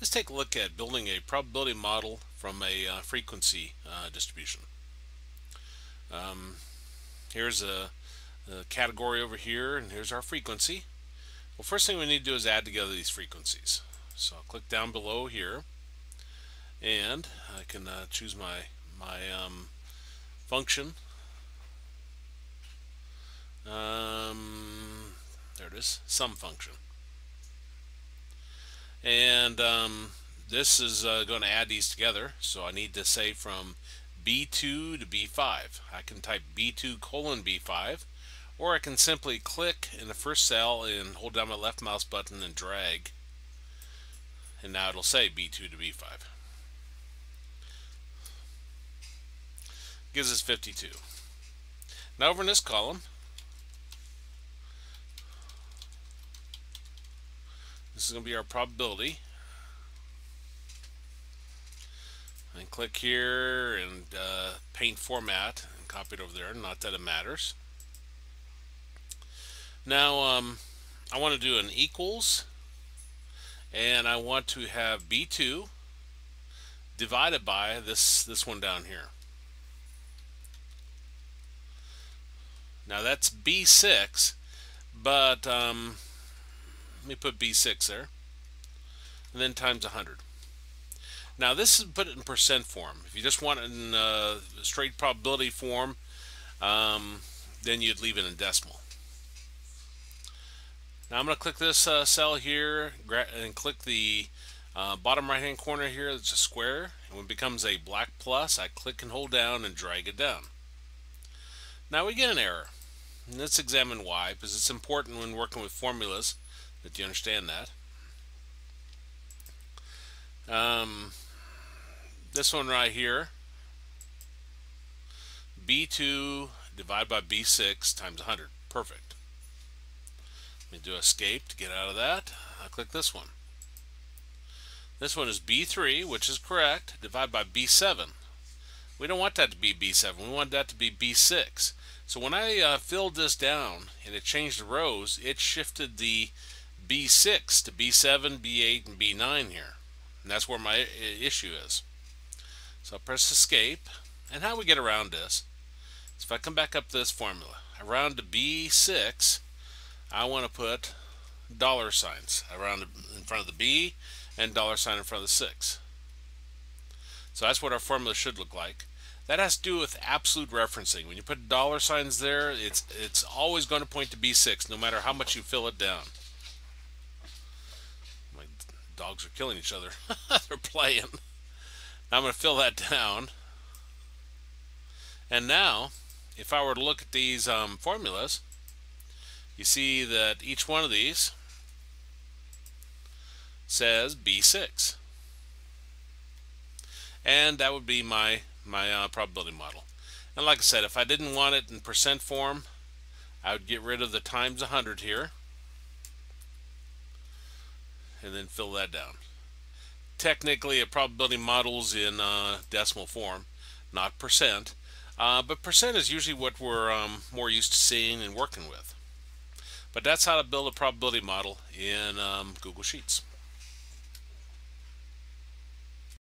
let's take a look at building a probability model from a uh, frequency uh, distribution. Um, here's a, a, category over here and here's our frequency. Well first thing we need to do is add together these frequencies. So I'll click down below here and I can uh, choose my my um, function um, there it is sum function and um, this is uh, going to add these together. So I need to say from B2 to B5 I can type B2 colon B5 or I can simply click in the first cell and hold down my left mouse button and drag. And now it'll say B2 to B5 gives us 52 now over in this column is going to be our probability. And click here and uh, paint format and copy it over there. Not that it matters. Now um, I want to do an equals and I want to have B2 divided by this this one down here. Now that's B6 but um, let me put B6 there. And then times 100. Now this is put it in percent form. If you just want it in uh, straight probability form, um, then you'd leave it in decimal. Now I'm going to click this uh, cell here and click the uh, bottom right hand corner here. It's a square. And when it becomes a black plus, I click and hold down and drag it down. Now we get an error. And let's examine why, because it's important when working with formulas that you understand that. Um, this one right here, B2 divided by B6 times 100. Perfect. Let me do escape to get out of that. I'll click this one. This one is B3, which is correct, divided by B7. We don't want that to be B7. We want that to be B6. So when I uh, filled this down and it changed the rows, it shifted the B6 to B7, B8, and B9 here. And that's where my issue is. So I'll press escape. And how we get around this is if I come back up to this formula, around to B6, I want to put dollar signs around in front of the B and dollar sign in front of the 6. So that's what our formula should look like. That has to do with absolute referencing. When you put dollar signs there, it's it's always going to point to B6 no matter how much you fill it down dogs are killing each other. They're playing. Now I'm going to fill that down. And now, if I were to look at these um, formulas, you see that each one of these says B6. And that would be my, my uh, probability model. And like I said, if I didn't want it in percent form, I would get rid of the times 100 here and then fill that down. Technically, a probability model's in uh, decimal form, not percent, uh, but percent is usually what we're um, more used to seeing and working with. But that's how to build a probability model in um, Google Sheets.